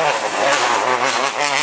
Oh, my God.